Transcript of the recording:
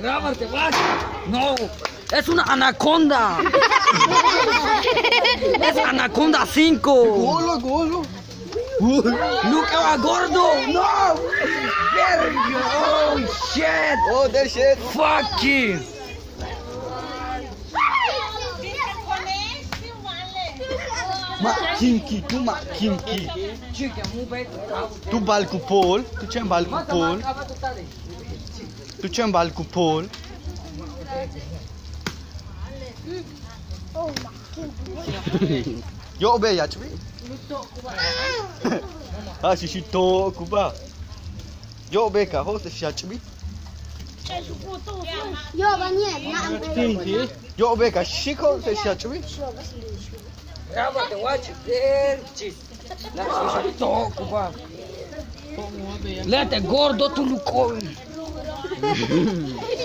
Grábate, watch. No, es una anaconda. es anaconda 5. Golo, golo. Luca gordo. No. Verga. Oh shit. Oh, that shit. Fuck you. Ma kinky, tu ma kinky. Chica, mu bem. Tu bal cu Paul, tu ce bal cu Paul, tu ce bal cu Paul. Yo be ya chbi. Ha shi shi to ku ba. Yo be ka ho se shi chbi. Jova, nie, na. Yo be ka shi ko se shi chbi. Cava de É verde. La chicha toco, va. Lete gordo tu lucoi.